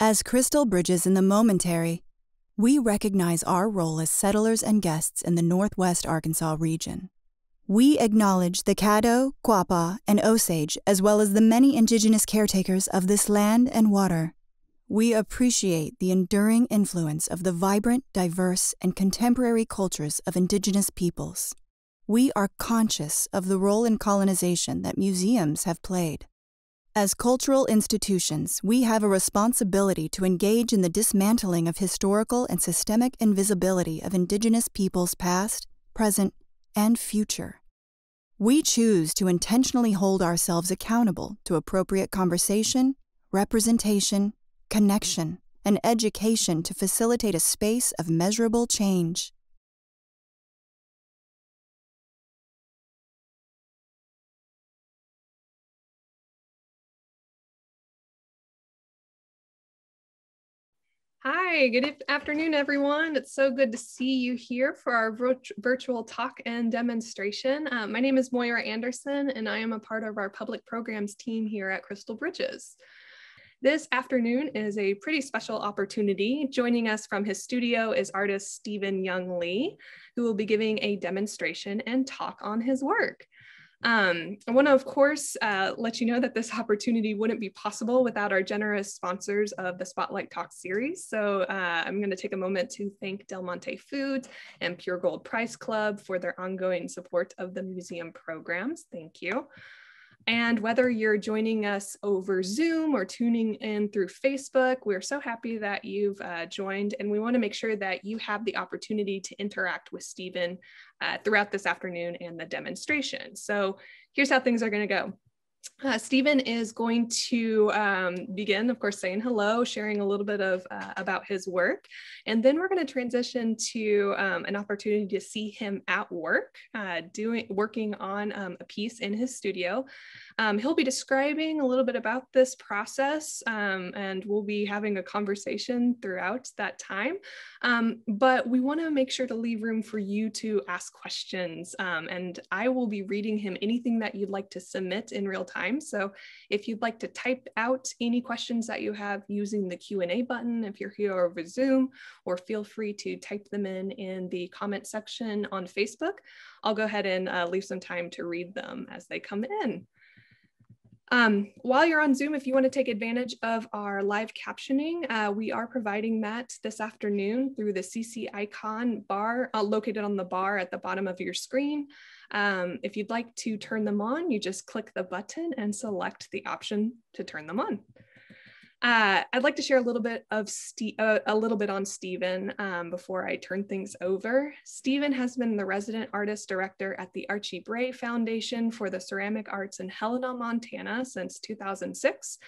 As Crystal Bridges in the Momentary, we recognize our role as settlers and guests in the Northwest Arkansas region. We acknowledge the Caddo, Quapaw, and Osage, as well as the many indigenous caretakers of this land and water. We appreciate the enduring influence of the vibrant, diverse, and contemporary cultures of indigenous peoples. We are conscious of the role in colonization that museums have played. As cultural institutions, we have a responsibility to engage in the dismantling of historical and systemic invisibility of Indigenous peoples past, present, and future. We choose to intentionally hold ourselves accountable to appropriate conversation, representation, connection, and education to facilitate a space of measurable change. Hi, good afternoon, everyone. It's so good to see you here for our virtual talk and demonstration. Uh, my name is Moira Anderson, and I am a part of our public programs team here at Crystal Bridges. This afternoon is a pretty special opportunity. Joining us from his studio is artist Steven Young Lee, who will be giving a demonstration and talk on his work. Um, I want to, of course, uh, let you know that this opportunity wouldn't be possible without our generous sponsors of the Spotlight Talk series. So uh, I'm going to take a moment to thank Del Monte Foods and Pure Gold Price Club for their ongoing support of the museum programs. Thank you. And whether you're joining us over Zoom or tuning in through Facebook, we're so happy that you've uh, joined. And we want to make sure that you have the opportunity to interact with Steven uh, throughout this afternoon and the demonstration. So here's how things are going to go. Uh, Steven is going to um, begin, of course, saying hello, sharing a little bit of uh, about his work, and then we're going to transition to um, an opportunity to see him at work, uh, doing working on um, a piece in his studio. Um, he'll be describing a little bit about this process, um, and we'll be having a conversation throughout that time. Um, but we want to make sure to leave room for you to ask questions, and I will be reading him anything that you'd like to submit in real time. So if you'd like to type out any questions that you have using the Q&A button, if you're here over Zoom, or feel free to type them in in the comment section on Facebook, I'll go ahead and uh, leave some time to read them as they come in. Um, while you're on Zoom, if you want to take advantage of our live captioning, uh, we are providing that this afternoon through the CC icon bar uh, located on the bar at the bottom of your screen. Um, if you'd like to turn them on, you just click the button and select the option to turn them on. Uh, I'd like to share a little bit of uh, a little bit on Steven um, before I turn things over. Steven has been the resident artist director at the Archie Bray Foundation for the Ceramic Arts in Helena, Montana since 2006,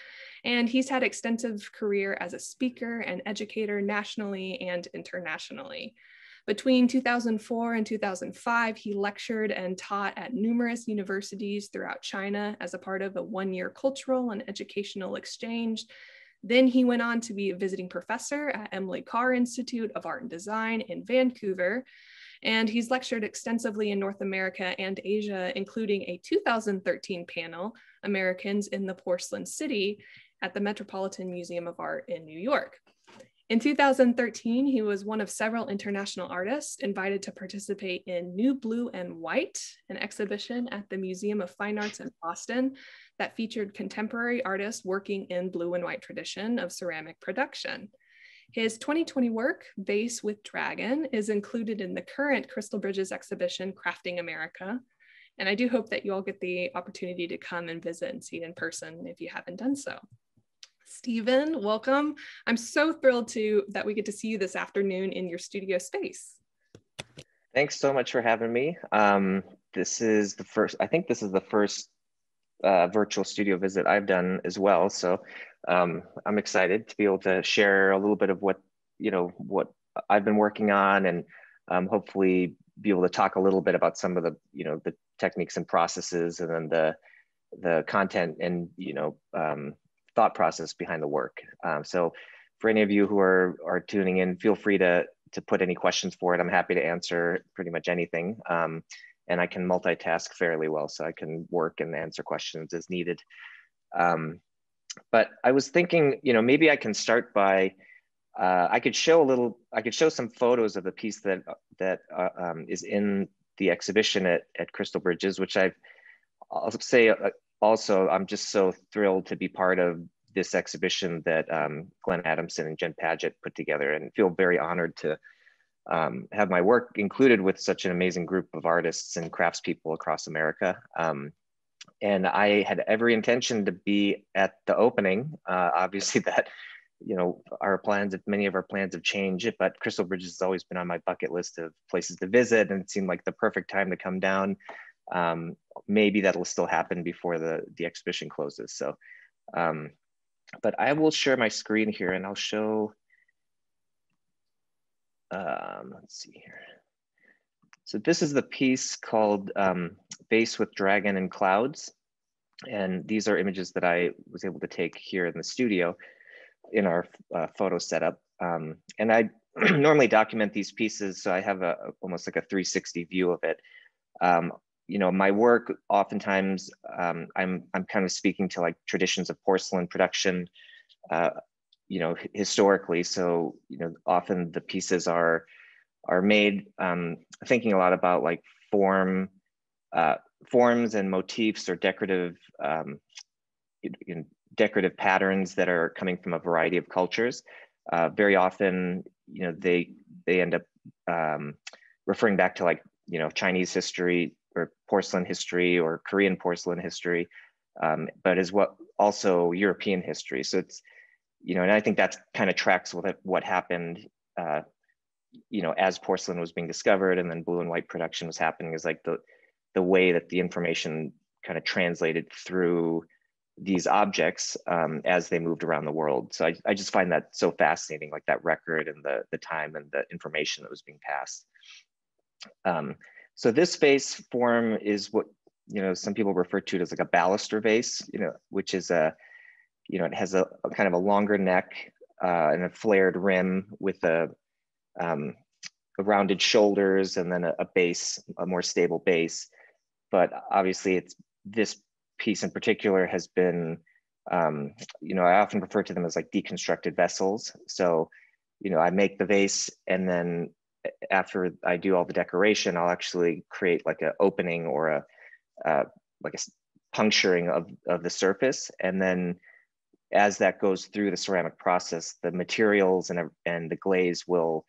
and he's had extensive career as a speaker and educator nationally and internationally. Between 2004 and 2005, he lectured and taught at numerous universities throughout China as a part of a one-year cultural and educational exchange. Then he went on to be a visiting professor at Emily Carr Institute of Art and Design in Vancouver. And he's lectured extensively in North America and Asia, including a 2013 panel, Americans in the Porcelain City, at the Metropolitan Museum of Art in New York. In 2013, he was one of several international artists invited to participate in New Blue and White, an exhibition at the Museum of Fine Arts in Boston that featured contemporary artists working in blue and white tradition of ceramic production. His 2020 work, Vase with Dragon, is included in the current Crystal Bridges exhibition, Crafting America. And I do hope that you all get the opportunity to come and visit and see it in person if you haven't done so. Steven, welcome. I'm so thrilled to that we get to see you this afternoon in your studio space. Thanks so much for having me. Um, this is the first, I think this is the first uh, virtual studio visit I've done as well. So um, I'm excited to be able to share a little bit of what, you know, what I've been working on and um, hopefully be able to talk a little bit about some of the, you know, the techniques and processes and then the, the content and, you know, um, thought process behind the work. Um, so for any of you who are, are tuning in, feel free to, to put any questions for it. I'm happy to answer pretty much anything. Um, and I can multitask fairly well, so I can work and answer questions as needed. Um, but I was thinking, you know, maybe I can start by, uh, I could show a little, I could show some photos of the piece that that uh, um, is in the exhibition at, at Crystal Bridges, which I've, I'll say uh, also, I'm just so thrilled to be part of this exhibition that um, Glenn Adamson and Jen Padgett put together and feel very honored to um, have my work included with such an amazing group of artists and craftspeople across America. Um, and I had every intention to be at the opening. Uh, obviously, that you know our plans, many of our plans have changed, but Crystal Bridges has always been on my bucket list of places to visit, and it seemed like the perfect time to come down. Um, maybe that'll still happen before the the exhibition closes. So, um, but I will share my screen here, and I'll show. Um, let's see here. So this is the piece called um, Vase with Dragon and Clouds. And these are images that I was able to take here in the studio in our uh, photo setup. Um, and I normally document these pieces, so I have a almost like a 360 view of it. Um, you know, my work oftentimes um, I'm I'm kind of speaking to like traditions of porcelain production, uh, you know, historically. So you know, often the pieces are are made um, thinking a lot about like form, uh, forms and motifs or decorative, um, decorative patterns that are coming from a variety of cultures. Uh, very often, you know, they they end up um, referring back to like you know Chinese history or porcelain history or Korean porcelain history, um, but as what also European history. So it's you know, and I think that kind of tracks with what happened uh, you know, as porcelain was being discovered and then blue and white production was happening is like the, the way that the information kind of translated through these objects um, as they moved around the world. So I, I just find that so fascinating, like that record and the, the time and the information that was being passed. Um, so this vase form is what, you know, some people refer to it as like a baluster vase, you know, which is a, you know, it has a, a kind of a longer neck uh, and a flared rim with a, um, rounded shoulders and then a, a, base, a more stable base. But obviously, it's this piece in particular has been, um, you know, I often refer to them as like deconstructed vessels. So, you know, I make the vase and then after I do all the decoration, I'll actually create like an opening or a uh, like a puncturing of, of the surface. And then as that goes through the ceramic process, the materials and, and the glaze will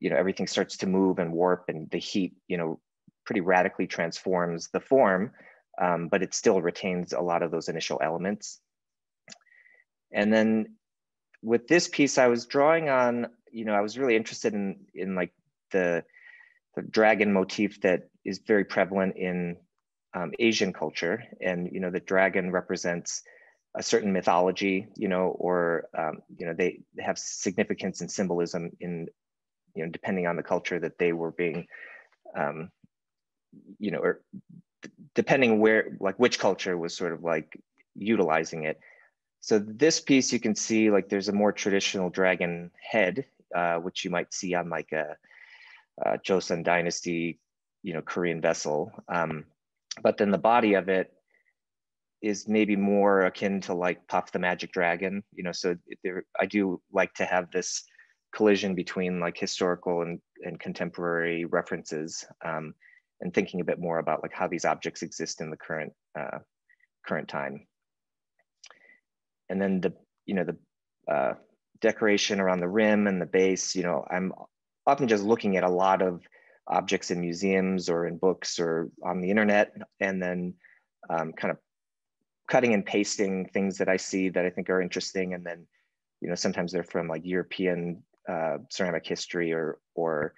you know everything starts to move and warp and the heat you know pretty radically transforms the form um, but it still retains a lot of those initial elements and then with this piece i was drawing on you know i was really interested in in like the the dragon motif that is very prevalent in um, asian culture and you know the dragon represents a certain mythology you know or um, you know they, have significance and symbolism in you know, depending on the culture that they were being, um, you know, or depending where, like which culture was sort of like utilizing it. So this piece you can see like there's a more traditional dragon head, uh, which you might see on like a, a Joseon dynasty, you know, Korean vessel. Um, but then the body of it is maybe more akin to like Puff the Magic Dragon, you know, so there, I do like to have this collision between like historical and, and contemporary references um, and thinking a bit more about like how these objects exist in the current uh, current time. And then the, you know, the uh, decoration around the rim and the base, you know, I'm often just looking at a lot of objects in museums or in books or on the internet, and then um, kind of cutting and pasting things that I see that I think are interesting. And then, you know, sometimes they're from like European uh, ceramic history or or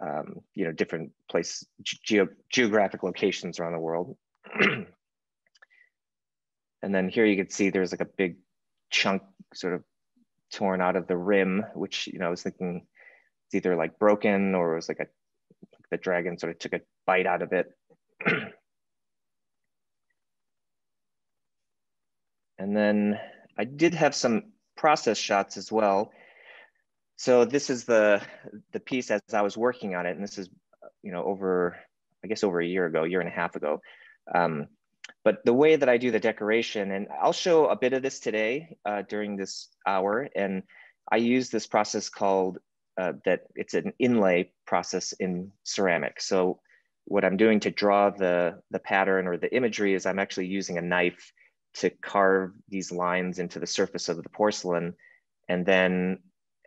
um, you know different place ge geographic locations around the world. and then here you can see there's like a big chunk sort of torn out of the rim, which you know I was thinking it's either like broken or it was like a the dragon sort of took a bite out of it. and then I did have some process shots as well. So this is the the piece as I was working on it, and this is you know over I guess over a year ago, year and a half ago. Um, but the way that I do the decoration, and I'll show a bit of this today uh, during this hour, and I use this process called uh, that it's an inlay process in ceramic. So what I'm doing to draw the, the pattern or the imagery is I'm actually using a knife to carve these lines into the surface of the porcelain. And then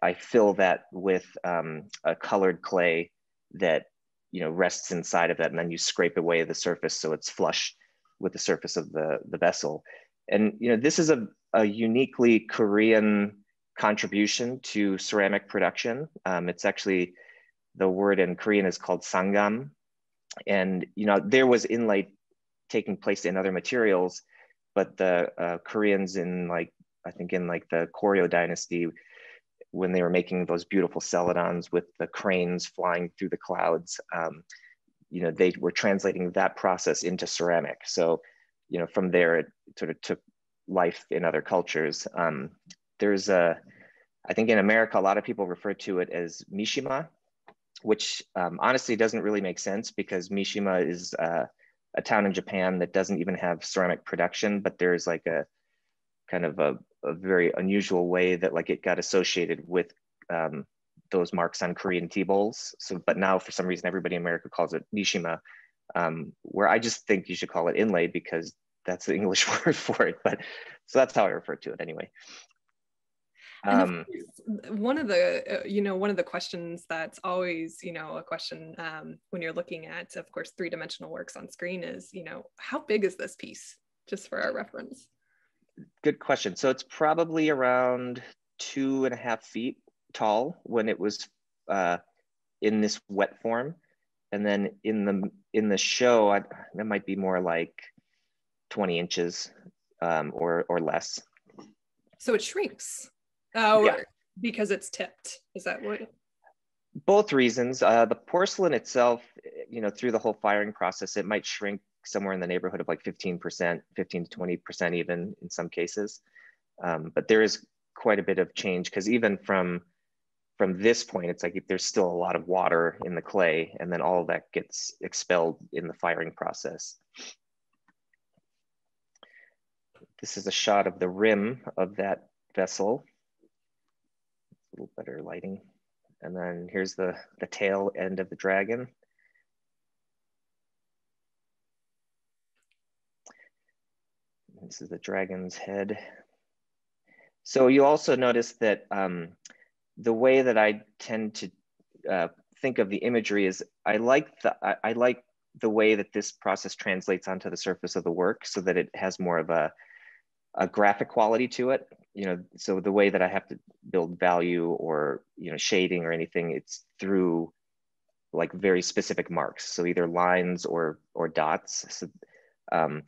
I fill that with um, a colored clay that you know rests inside of that. and then you scrape away the surface so it's flush with the surface of the, the vessel. And you know this is a, a uniquely Korean contribution to ceramic production. Um, it's actually the word in Korean is called sangam, and you know there was inlay taking place in other materials, but the uh, Koreans in like I think in like the Koryo dynasty, when they were making those beautiful celadons with the cranes flying through the clouds, um, you know they were translating that process into ceramic. So you know from there it sort of took life in other cultures. Um, there's a I think in America, a lot of people refer to it as Mishima, which um, honestly doesn't really make sense because Mishima is uh, a town in Japan that doesn't even have ceramic production, but there's like a kind of a, a very unusual way that like it got associated with um, those marks on Korean tea bowls. So, but now for some reason, everybody in America calls it Mishima, um, where I just think you should call it inlay because that's the English word for it. But so that's how I refer to it anyway. Um, one of the, uh, you know, one of the questions that's always, you know, a question um, when you're looking at, of course, three dimensional works on screen is, you know, how big is this piece, just for our reference? Good question. So it's probably around two and a half feet tall when it was uh, in this wet form, and then in the in the show, I, that might be more like 20 inches um, or or less. So it shrinks. Oh, yeah. because it's tipped. Is that what? Both reasons. Uh, the porcelain itself, you know, through the whole firing process, it might shrink somewhere in the neighborhood of like 15%, 15 to 20% even in some cases. Um, but there is quite a bit of change because even from from this point, it's like if there's still a lot of water in the clay and then all of that gets expelled in the firing process. This is a shot of the rim of that vessel A little better lighting. And then here's the, the tail end of the dragon. This is the dragon's head. So you also notice that um, the way that I tend to uh, think of the imagery is I like the I, I, like the way that this process translates onto the surface of the work so that it has more of a, a graphic quality to it you know, so the way that I have to build value or, you know, shading or anything, it's through like very specific marks. So either lines or, or dots. So, um,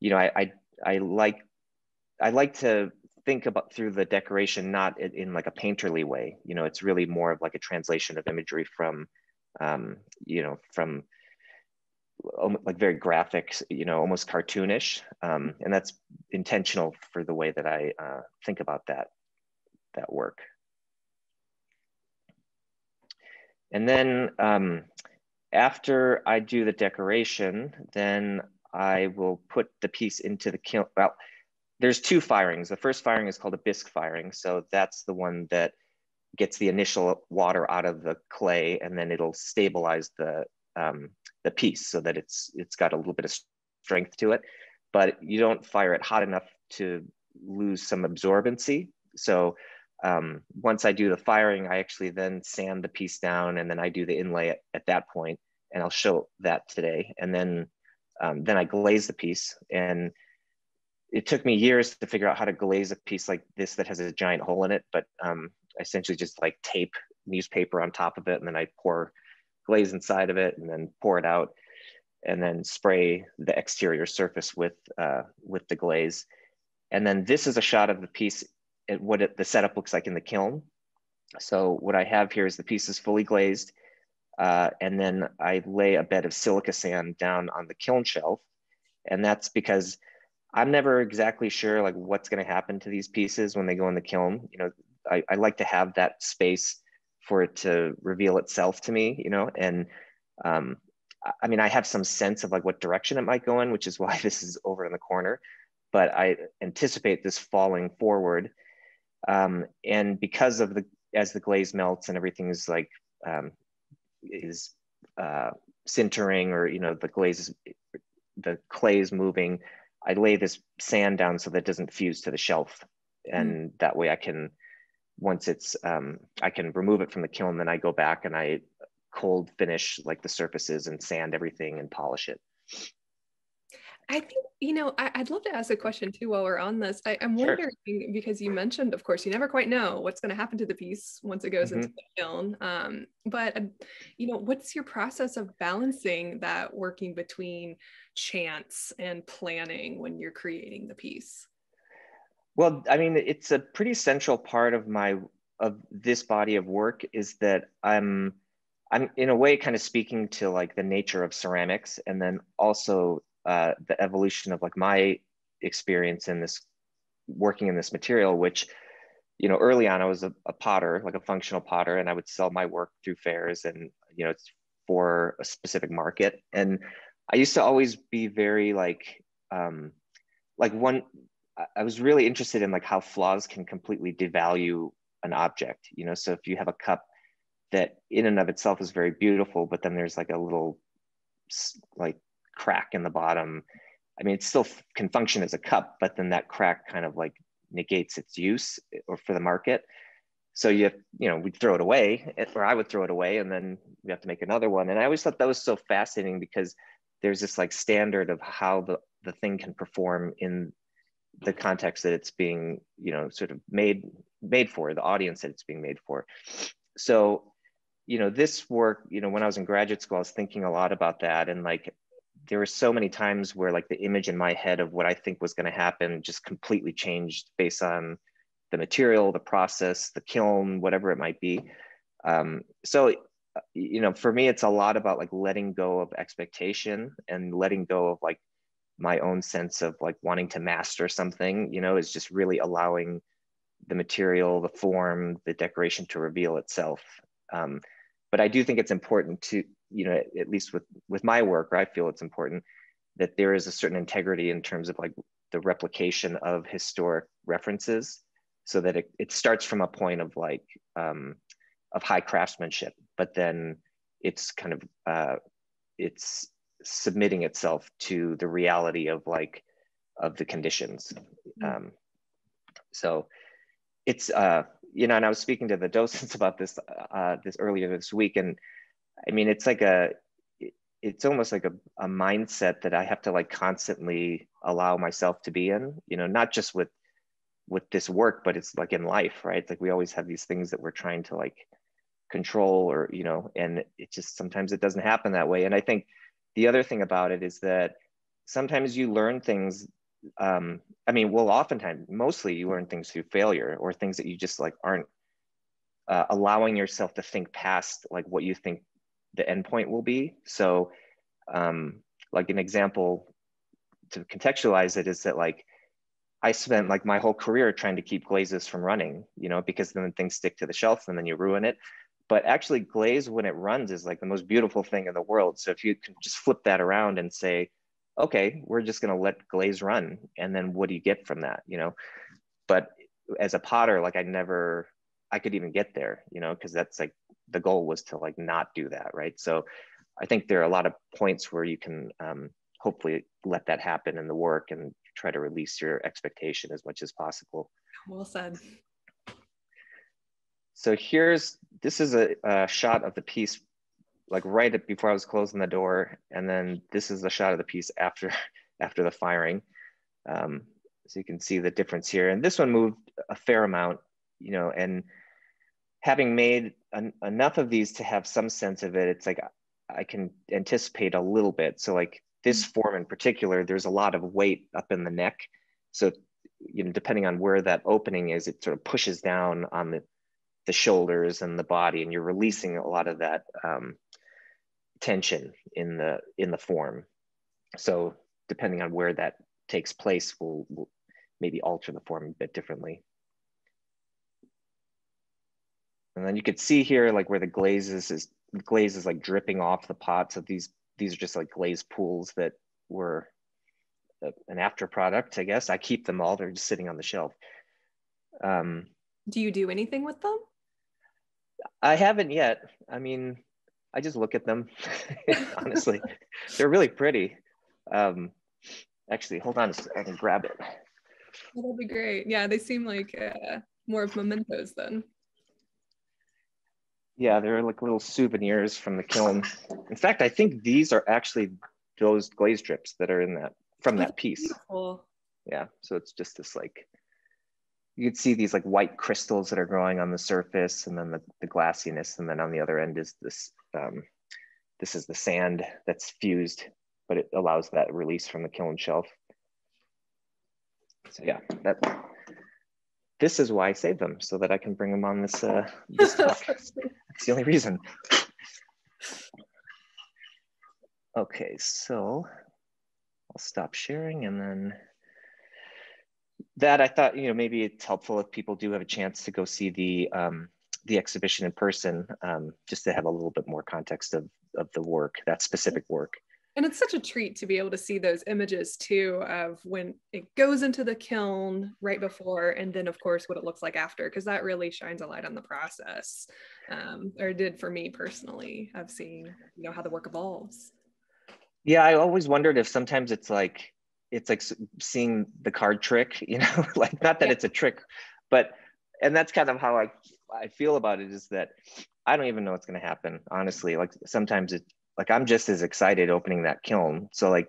you know, I, I, I like, I like to think about through the decoration, not in, like a painterly way. You know, it's really more of like a translation of imagery from, um, you know, from like very graphic, you know, almost cartoonish, um, and that's intentional for the way that I uh, think about that that work. And then um, after I do the decoration, then I will put the piece into the kiln. Well, there's two firings. The first firing is called a bisque firing. So that's the one that gets the initial water out of the clay and then it'll stabilize the, um, the piece so that it's it's got a little bit of strength to it, but you don't fire it hot enough to lose some absorbency. So um, once I do the firing, I actually then sand the piece down and then I do the inlay at, at that point, and I'll show that today. And then um, then I glaze the piece, and it took me years to figure out how to glaze a piece like this that has a giant hole in it. But um, I essentially just like tape newspaper on top of it, and then I pour glaze inside of it and then pour it out and then spray the exterior surface with, uh, with the glaze. And then this is a shot of the piece, what it, the setup looks like in the kiln. So what I have here is the piece is fully glazed. Uh, and then I lay a bed of silica sand down on the kiln shelf. And that's because I'm never exactly sure like what's going to happen to these pieces when they go in the kiln. You know, I, I like to have that space for it to reveal itself to me, you know, and um, I mean, I have some sense of like what direction it might go in, which is why this is over in the corner, but I anticipate this falling forward. Um, and because of the, as the glaze melts and everything is like, um, is uh, sintering or, you know, the glaze the clay is moving, I lay this sand down so that it doesn't fuse to the shelf. And mm. that way I can, once it's, um, I can remove it from the kiln, then I go back and I cold finish like the surfaces and sand everything and polish it. I think, you know, I, would love to ask a question too while we're on this. I, am wondering sure. because you mentioned, of course, you never quite know what's going to happen to the piece once it goes mm-hmm. into the kiln. Um, but, uh, you know, what's your process of balancing that working between chance and planning when you're creating the piece? Well, I mean, it's a pretty central part of my of this body of work is that I'm I'm in a way kind of speaking to like the nature of ceramics and then also uh, the evolution of like my experience in this working in this material, which, you know, early on I was a, a potter, like a functional potter, and I would sell my work through fairs and, you know, it's for a specific market. And I used to always be very like, um, like one, I was really interested in like how flaws can completely devalue an object, you know, so if you have a cup that in and of itself is very beautiful, but then there's like a little like crack in the bottom. I mean, it still can function as a cup, but then that crack kind of like negates its use eh, or for the market. So you, have, you know, we'd throw it away, eh, or I would throw it away, and then we have to make another one. And I always thought that was so fascinating because there's this like standard of how the the thing can perform in the context that it's being, you know, sort of made made for, the audience that it's being made for. So you know, this work, you know, when I was in graduate school, I was thinking a lot about that. And like, there were so many times where like the image in my head of what I think was going to happen just completely changed based on the material, the process, the kiln, whatever it might be. Um, so, you know, for me, it's a lot about like letting go of expectation and letting go of like my own sense of like wanting to master something, you know, is just really allowing the material, the form, the decoration to reveal itself. Um, but I do think it's important to, you know, at least with with my work, I feel it's important that there is a certain integrity in terms of like the replication of historic references, so that it, it starts from a point of like um, of high craftsmanship, but then it's kind of uh, it's submitting itself to the reality of like of the conditions. Mm-hmm. Um, so it's uh, you know, and I was speaking to the docents about this uh, this earlier this week, and I mean, it's like a, it's almost like a, a mindset that I have to like constantly allow myself to be in. You know, not just with with this work, but it's like in life, right? Like we always have these things that we're trying to like control, or you know, and it just sometimes it doesn't happen that way. And I think the other thing about it is that sometimes you learn things um, I mean, well, oftentimes, mostly you learn things through failure or things that you just like aren't uh, allowing yourself to think past like what you think the endpoint will be. So, um, like an example to contextualize it is that like I spent like my whole career trying to keep glazes from running, you know, because then things stick to the shelf and then you ruin it. But actually, glaze when it runs is like the most beautiful thing in the world. So if you can just flip that around and say, okay, we're just going to let glaze run. And then what do you get from that? You know, but as a potter, like I never, I could even get there, you know, because that's like the goal was to like not do that. Right. So I think there are a lot of points where you can um, hopefully let that happen in the work and try to release your expectation as much as possible. Well said. So here's, this is a, a shot of the piece like right before I was closing the door. And then this is the shot of the piece after, after the firing. Um, so you can see the difference here. And this one moved a fair amount, you know, and having made an, enough of these to have some sense of it, it's like I can anticipate a little bit. So like this mm-hmm. form in particular, there's a lot of weight up in the neck. So, you know, depending on where that opening is, it sort of pushes down on the, the shoulders and the body, and you're releasing a lot of that um, tension in the in the form. So depending on where that takes place, we'll, we'll maybe alter the form a bit differently. And then you could see here, like where the glaze is, glaze is like dripping off the pot. So these these are just like glazed pools that were an after product, I guess. I keep them all, they're just sitting on the shelf. Um, do you do anything with them? I haven't yet. I mean, I just look at them, honestly. They're really pretty. Um, actually, hold on, I can grab it. That'd be great. Yeah, they seem like uh, more of mementos then. Yeah, they're like little souvenirs from the kiln. In fact, I think these are actually those glaze drips that are in that from that piece. Beautiful. Yeah, so it's just this like you could see these like white crystals that are growing on the surface, and then the, the glassiness, and then on the other end is this um, this is the sand that's fused, but it allows that release from the kiln shelf. So yeah, that this is why I save them so that I can bring them on this, uh, this talk. That's the only reason. Okay, so I'll stop sharing and then that I thought, you know, maybe it's helpful if people do have a chance to go see the um, the exhibition in person, um, just to have a little bit more context of, of the work, that specific work. And it's such a treat to be able to see those images too of when it goes into the kiln right before, and then of course what it looks like after, because that really shines a light on the process, um, or did for me personally of seeing you know how the work evolves. Yeah, I always wondered if sometimes it's like it's like seeing the card trick, you know, like not that yeah. it's a trick, but and that's kind of how I I feel about it is that I don't even know what's going to happen. Honestly, like sometimes it like I'm just as excited opening that kiln. So like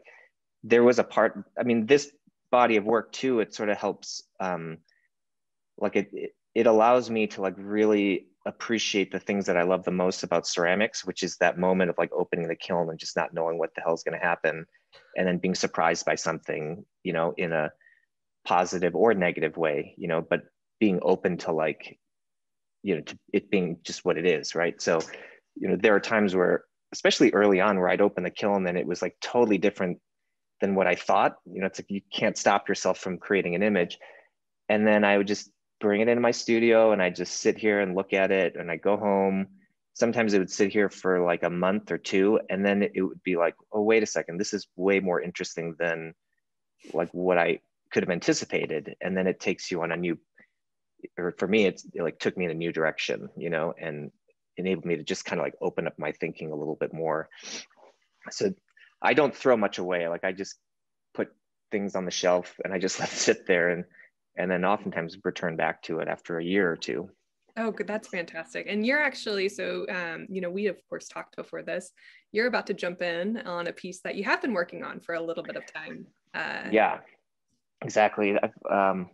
there was a part, I mean, this body of work too, it sort of helps, um, like it, it, it allows me to like really appreciate the things that I love the most about ceramics, which is that moment of like opening the kiln and just not knowing what the hell is going to happen. And then being surprised by something, you know, in a positive or negative way, you know, but being open to like, you know, to it being just what it is. Right. So, you know, there are times where especially early on where I'd open the kiln and it was like totally different than what I thought. You know, it's like you can't stop yourself from creating an image. And then I would just bring it into my studio and I just sit here and look at it and I go home. Sometimes it would sit here for like a month or two and then it would be like, oh, wait a second, this is way more interesting than like what I could have anticipated. And then it takes you on a new, or for me, it's it like took me in a new direction, you know, and enabled me to just kind of like open up my thinking a little bit more. So I don't throw much away. Like I just put things on the shelf and I just let it sit there and and then oftentimes return back to it after a year or two. Oh, good. That's fantastic. And you're actually, so, um, you know, we of course talked before this. You're about to jump in on a piece that you have been working on for a little bit of time. Uh, yeah, exactly. I've, um,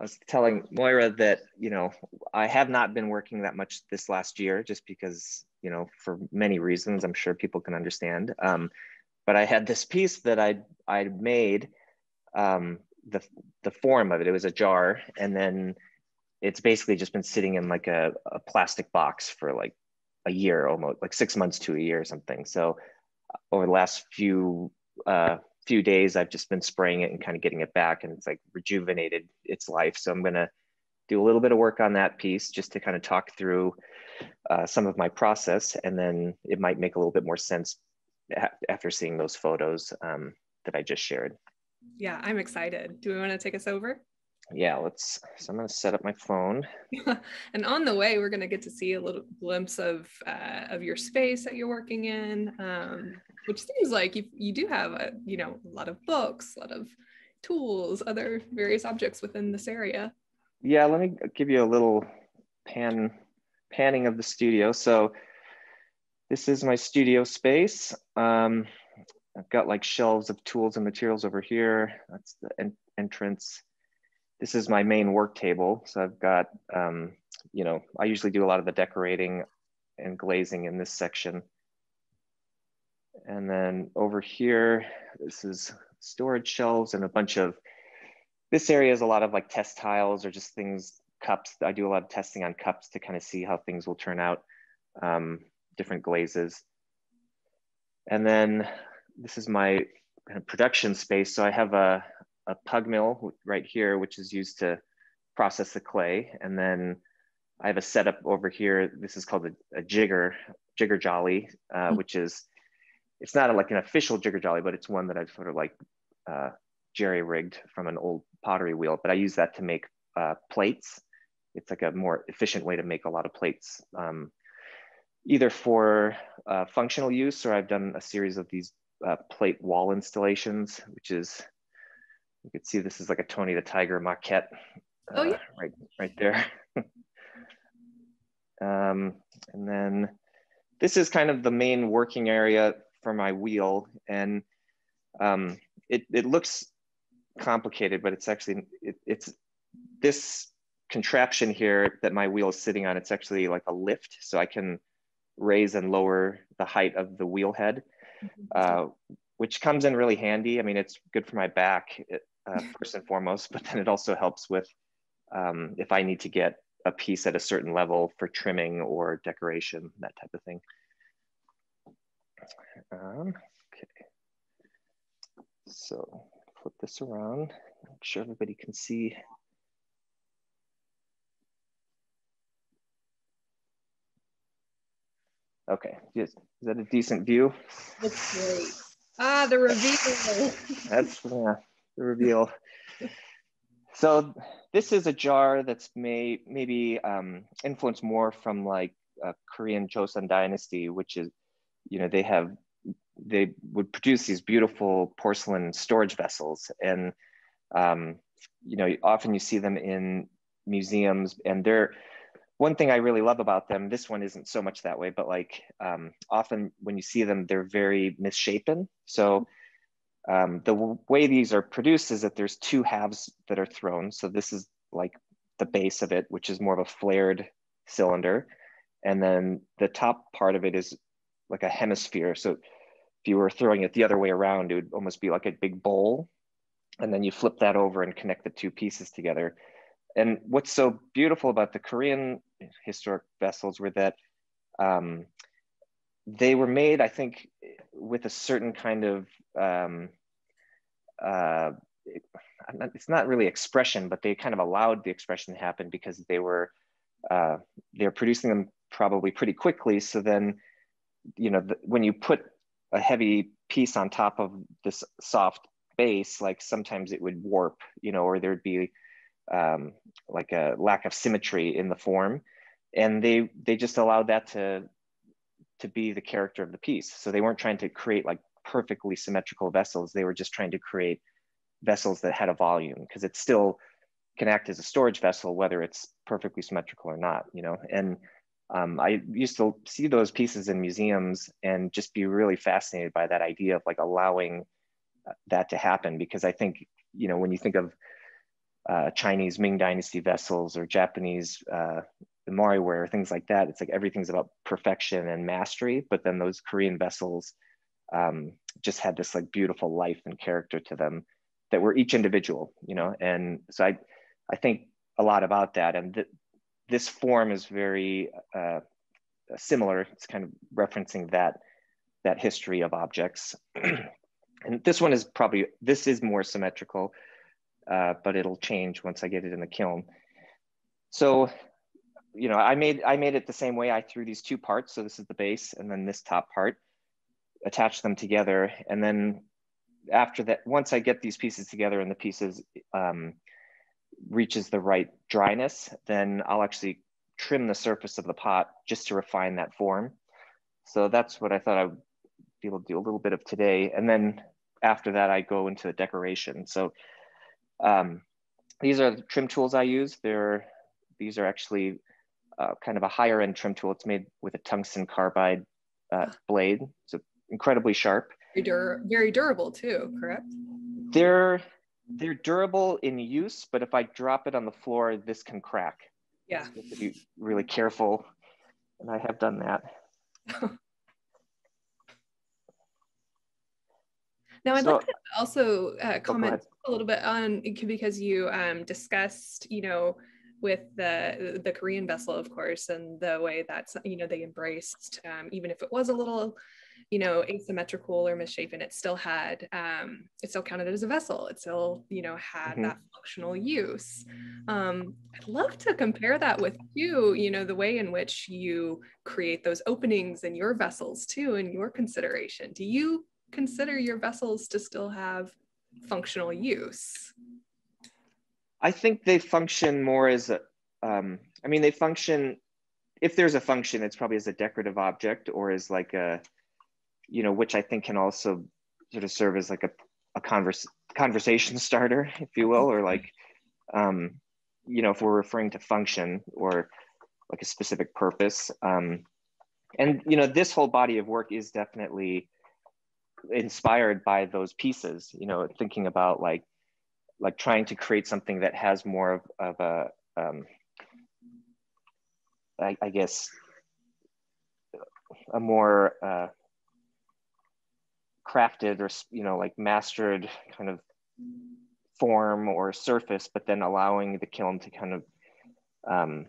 I was telling Moira that, you know, I have not been working that much this last year just because, you know, for many reasons, I'm sure people can understand. Um, but I had this piece that I I made, um, the the form of it. It was a jar, and then it's basically just been sitting in like a, a plastic box for like a year, almost like six months to a year or something. So uh, over the last few uh, few days, I've just been spraying it and kind of getting it back, and it's like rejuvenated its life. So I'm gonna do a little bit of work on that piece just to kind of talk through uh, some of my process, and then it might make a little bit more sense after seeing those photos um, that I just shared. Yeah, I'm excited. Do we want to take us over? Yeah, let's. So I'm going to set up my phone. and on the way, we're going to get to see a little glimpse of uh, of your space that you're working in. Um, which seems like you, you do have a you know a lot of books a lot of tools other various objects within this area yeah let me give you a little pan panning of the studio so this is my studio space um, i've got like shelves of tools and materials over here that's the en entrance this is my main work table so i've got um, you know i usually do a lot of the decorating and glazing in this section and then over here, this is storage shelves and a bunch of, this area is a lot of like test tiles or just things, cups. I do a lot of testing on cups to kind of see how things will turn out, um, different glazes. And then this is my kind of production space. So I have a, a pug mill right here, which is used to process the clay. And then I have a setup over here. This is called a, a jigger, jigger jolly, uh, mm -hmm. which is it's not a, like an official jigger jolly, but it's one that I've sort of like uh, jerry rigged from an old pottery wheel. But I use that to make uh, plates. It's like a more efficient way to make a lot of plates, um, either for uh, functional use or I've done a series of these uh, plate wall installations, which is you can see this is like a Tony the Tiger maquette. oh yeah, uh, right, right there. um, and then this is kind of the main working area for my wheel and um, it, it looks complicated, but it's actually, it, it's this contraption here that my wheel is sitting on, it's actually like a lift. So I can raise and lower the height of the wheel head. Uh, which comes in really handy. I mean, it's good for my back uh, first and foremost, but then it also helps with um, if I need to get a piece at a certain level for trimming or decoration, that type of thing. Um, okay. So flip this around, make sure everybody can see. Okay, is that a decent view? That's great. Ah, the reveal. That's yeah, the reveal. So this is a jar that's may maybe um, influenced more from like Korean Joseon dynasty, which is, you know, they have they would produce these beautiful porcelain storage vessels and um, you know often you see them in museums and they're one thing i really love about them this one isn't so much that way but like um, often when you see them they're very misshapen so um, the way these are produced is that there's two halves that are thrown so this is like the base of it which is more of a flared cylinder and then the top part of it is like a hemisphere so if you were throwing it the other way around, it would almost be like a big bowl. And then you flip that over and connect the two pieces together. And what's so beautiful about the Korean historic vessels were that um, they were made, I think, with a certain kind of, um, uh, it's not really expression, but they kind of allowed the expression to happen because they were, uh, they're producing them probably pretty quickly. So then, you know, the, when you put a heavy piece on top of this soft base, like sometimes it would warp, you know, or there'd be um, like a lack of symmetry in the form. And they they just allowed that to to be the character of the piece. So they weren't trying to create like perfectly symmetrical vessels. They were just trying to create vessels that had a volume because it still can act as a storage vessel, whether it's perfectly symmetrical or not, you know. And um, I used to see those pieces in museums and just be really fascinated by that idea of like allowing uh, that to happen because I think you know when you think of uh, Chinese Ming Dynasty vessels or Japanese uh, ware, things like that, it's like everything's about perfection and mastery. But then those Korean vessels um, just had this like beautiful life and character to them that were each individual, you know. And so I, I think a lot about that, and th this form is very uh, similar. It's kind of referencing that, that history of objects. and this one is probably, this is more symmetrical, uh, but it'll change once I get it in the kiln. So, you know, I made, I made it the same way. I threw these two parts. So this is the base and then this top part, attach them together. And then after that, once I get these pieces together and the pieces um, reaches the right dryness, then I'll actually trim the surface of the pot just to refine that form. So that's what I thought I would be able to do a little bit of today. And then after that, I go into the decoration. So um, these are the trim tools I use. They're, these are actually uh, kind of a higher end trim tool. It's made with a tungsten carbide uh, blade. So incredibly sharp. Very, dur very durable too, correct? They're they're durable in use, but if I drop it on the floor, this can crack. Yeah. You have to be really careful. And I have done that. now, I'd so, like to also uh, oh, comment a little bit on because you um, discussed, you know, with the the Korean vessel, of course, and the way that's you know they embraced, um, even if it was a little you know, asymmetrical or misshapen, it still had, um, it still counted as a vessel. It still, you know, had mm-hmm. that functional use. Um, I'd love to compare that with you, you know, the way in which you create those openings in your vessels too, in your consideration. Do you consider your vessels to still have functional use? I think they function more as a, um, I mean, they function, if there's a function, it's probably as a decorative object or as like a, you know, which I think can also sort of serve as like a, a converse, conversation starter, if you will, or like, um, you know, if we're referring to function or like a specific purpose. Um, and, you know, this whole body of work is definitely inspired by those pieces, you know, thinking about like, like trying to create something that has more of, of a, um, I, I guess, a more uh, crafted or you know like mastered kind of form or surface but then allowing the kiln to kind of um,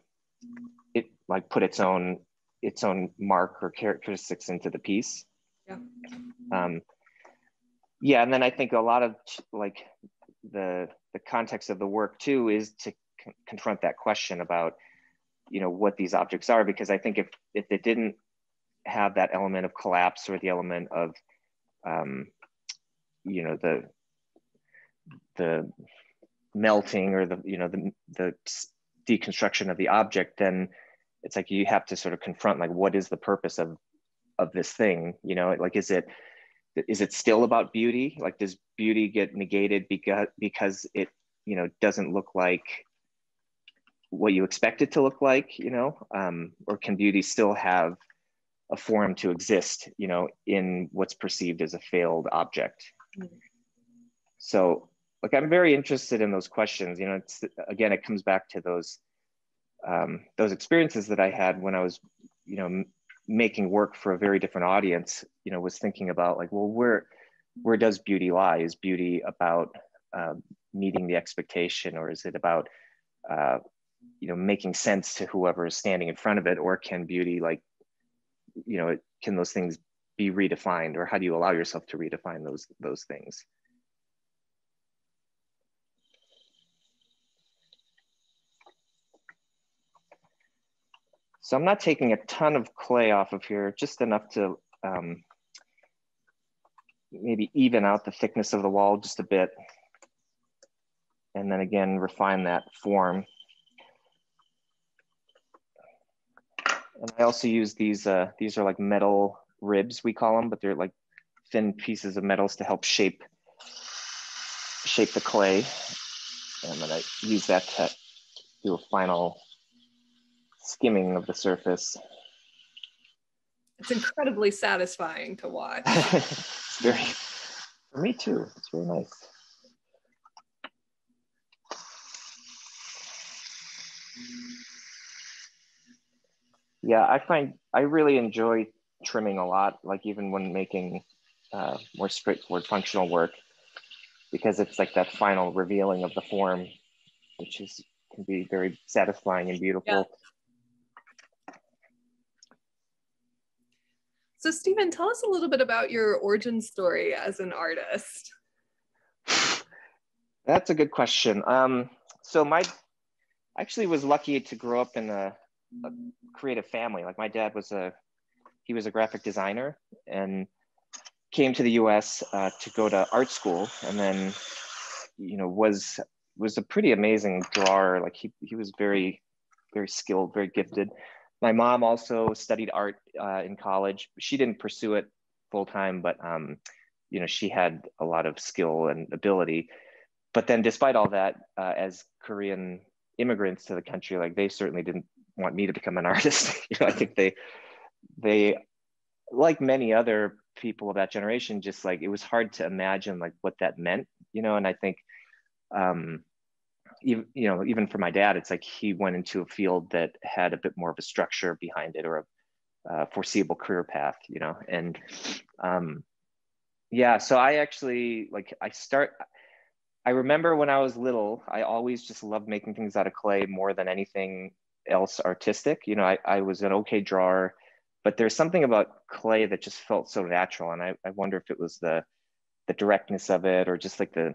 it like put its own its own mark or characteristics into the piece yeah. Um, yeah and then i think a lot of like the the context of the work too is to confront that question about you know what these objects are because i think if if it didn't have that element of collapse or the element of um, you know the the melting or the you know the the deconstruction of the object then it's like you have to sort of confront like what is the purpose of of this thing you know like is it is it still about beauty like does beauty get negated because because it you know doesn't look like what you expect it to look like you know um, or can beauty still have a form to exist, you know, in what's perceived as a failed object. So, like, I'm very interested in those questions. You know, it's again, it comes back to those um, those experiences that I had when I was, you know, making work for a very different audience. You know, was thinking about like, well, where where does beauty lie? Is beauty about uh, meeting the expectation, or is it about uh, you know making sense to whoever is standing in front of it, or can beauty like you know, can those things be redefined or how do you allow yourself to redefine those, those things? So I'm not taking a ton of clay off of here, just enough to um, maybe even out the thickness of the wall just a bit. And then again, refine that form. And I also use these, uh, these are like metal ribs, we call them, but they're like thin pieces of metals to help shape, shape the clay. And then I use that to do a final skimming of the surface. It's incredibly satisfying to watch. it's very, for me too, it's very nice. Yeah, I find I really enjoy trimming a lot, like even when making uh, more straightforward functional work, because it's like that final revealing of the form, which is can be very satisfying and beautiful. Yeah. So, Steven, tell us a little bit about your origin story as an artist. That's a good question. Um, so, my actually was lucky to grow up in a a creative family. Like my dad was a he was a graphic designer and came to the U.S. Uh, to go to art school, and then you know was was a pretty amazing drawer. Like he he was very very skilled, very gifted. My mom also studied art uh, in college. She didn't pursue it full time, but um, you know she had a lot of skill and ability. But then, despite all that, uh, as Korean immigrants to the country, like they certainly didn't want me to become an artist. you know, I think they they like many other people of that generation, just like it was hard to imagine like what that meant, you know. And I think um even you know, even for my dad, it's like he went into a field that had a bit more of a structure behind it or a uh, foreseeable career path, you know. And um yeah, so I actually like I start I remember when I was little, I always just loved making things out of clay more than anything else artistic. You know, I, I was an okay drawer, but there's something about clay that just felt so natural. And I, I wonder if it was the, the directness of it or just like the,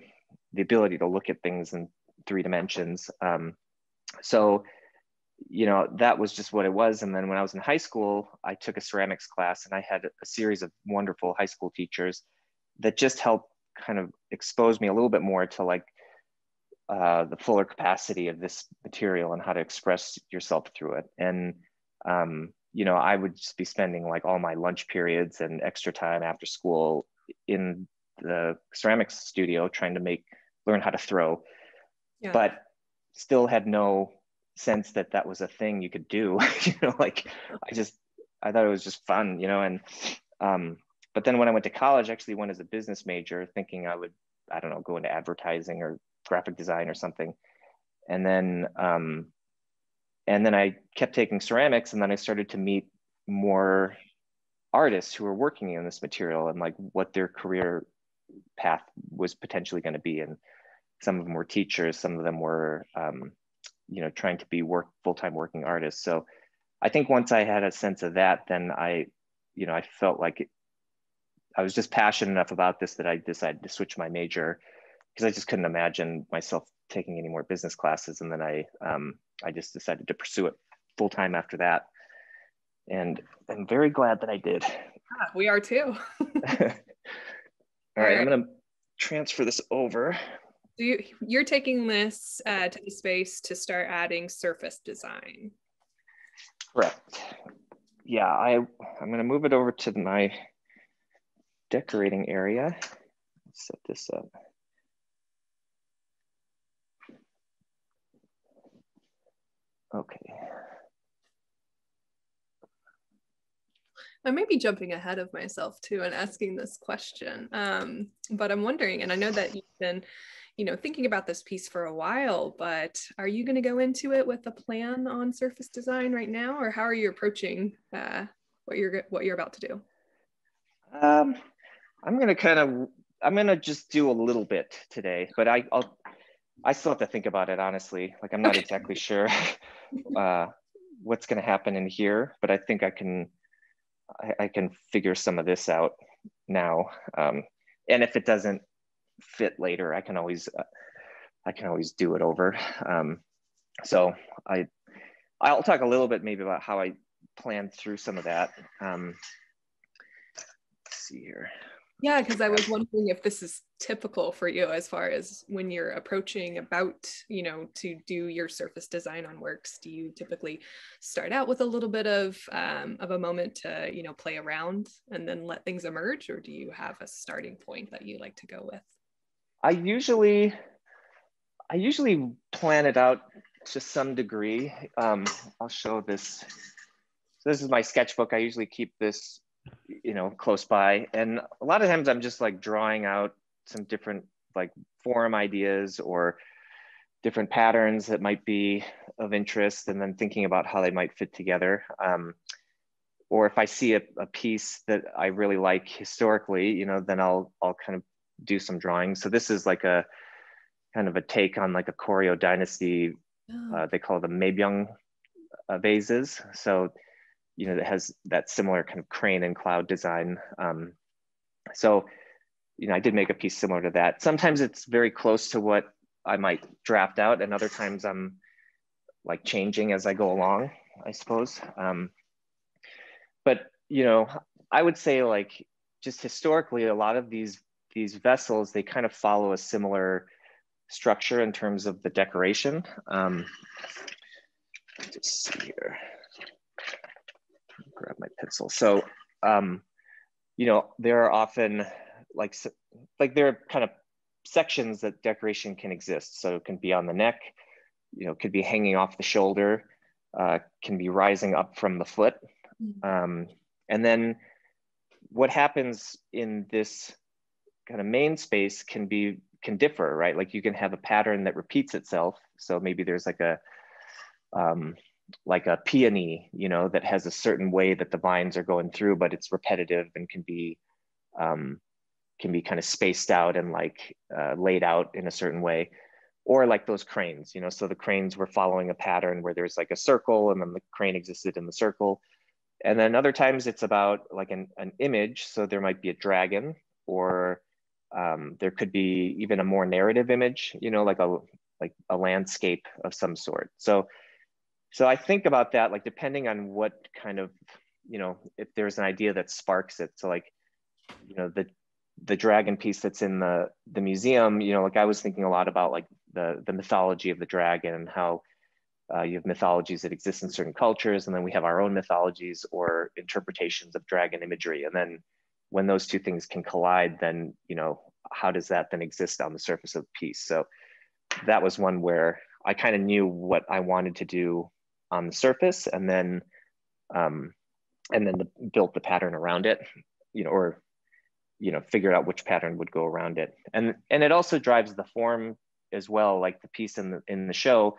the ability to look at things in three dimensions. Um, so, you know, that was just what it was. And then when I was in high school, I took a ceramics class and I had a series of wonderful high school teachers that just helped kind of expose me a little bit more to like uh, the fuller capacity of this material and how to express yourself through it. And, um, you know, I would just be spending like all my lunch periods and extra time after school in the ceramics studio trying to make, learn how to throw, yeah. but still had no sense that that was a thing you could do. you know, like I just, I thought it was just fun, you know, and, um, but then when I went to college, I actually went as a business major thinking I would, I don't know, go into advertising or graphic design or something. And then, um, and then I kept taking ceramics and then I started to meet more artists who were working in this material and like what their career path was potentially going to be. And some of them were teachers, some of them were, um, you know, trying to be work full-time working artists. So I think once I had a sense of that, then I, you know, I felt like it, I was just passionate enough about this that I decided to switch my major because I just couldn't imagine myself taking any more business classes. And then I, um, I just decided to pursue it full time after that. And I'm very glad that I did. Yeah, we are too. All right, I'm gonna transfer this over. So you, you're taking this uh, to the space to start adding surface design. Correct. Yeah, I, I'm gonna move it over to my decorating area. Set this up. Okay. I may be jumping ahead of myself too and asking this question, um, but I'm wondering, and I know that you've been, you know, thinking about this piece for a while, but are you going to go into it with a plan on surface design right now, or how are you approaching uh, what you're what you're about to do? Um, I'm going to kind of I'm going to just do a little bit today, but I, I'll I still have to think about it honestly. Like I'm not exactly sure uh, what's going to happen in here, but I think I can I, I can figure some of this out now. Um, and if it doesn't fit later, I can always uh, I can always do it over. Um, so I I'll talk a little bit maybe about how I planned through some of that. Um, see here. Yeah, because I was wondering if this is typical for you as far as when you're approaching about, you know, to do your surface design on works. Do you typically start out with a little bit of um, of a moment to, you know, play around and then let things emerge, or do you have a starting point that you like to go with? I usually, I usually plan it out to some degree. Um, I'll show this. So this is my sketchbook. I usually keep this you know, close by. And a lot of times I'm just like drawing out some different like form ideas or different patterns that might be of interest and then thinking about how they might fit together. Um, or if I see a, a, piece that I really like historically, you know, then I'll, I'll kind of do some drawing. So this is like a kind of a take on like a Koryo dynasty, oh. uh, they call them Maebyeong uh, vases. So you know, it has that similar kind of crane and cloud design. Um, so, you know, I did make a piece similar to that. Sometimes it's very close to what I might draft out, and other times I'm like changing as I go along, I suppose. Um, but you know, I would say like just historically, a lot of these these vessels they kind of follow a similar structure in terms of the decoration. Um, just see here grab my pencil. So, um, you know, there are often like, like there are kind of sections that decoration can exist. So it can be on the neck, you know, could be hanging off the shoulder, uh, can be rising up from the foot. Mm-hmm. Um, and then what happens in this kind of main space can be can differ, right? Like you can have a pattern that repeats itself. So maybe there's like a um, like a peony, you know, that has a certain way that the vines are going through, but it's repetitive and can be um, can be kind of spaced out and like uh, laid out in a certain way, or like those cranes, you know. So the cranes were following a pattern where there's like a circle, and then the crane existed in the circle. and then other times it's about like an, an image. So there might be a dragon or um, there could be even a more narrative image, you know, like a, like a landscape of some sort. So, so I think about that, like depending on what kind of, you know, if there's an idea that sparks it. So like, you know, the, the dragon piece that's in the, the museum, you know, like I was thinking a lot about like the, the mythology of the dragon and how uh, you have mythologies that exist in certain cultures, and then we have our own mythologies or interpretations of dragon imagery. And then when those two things can collide, then, you know, how does that then exist on the surface of the piece? So that was one where I kind of knew what I wanted to do on the surface and then um, and then the, built the pattern around it, you know, or you know, figured out which pattern would go around it. And and it also drives the form as well, like the piece in the in the show